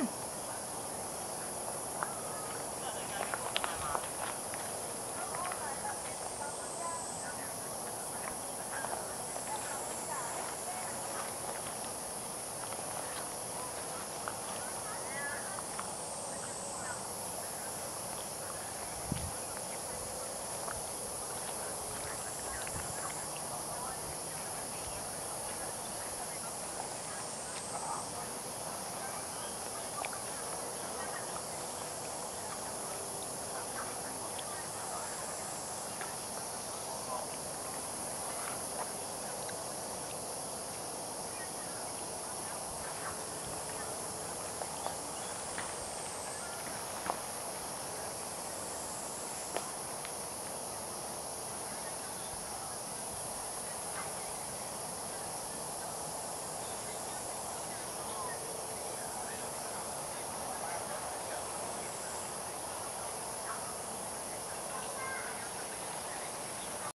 Hmm.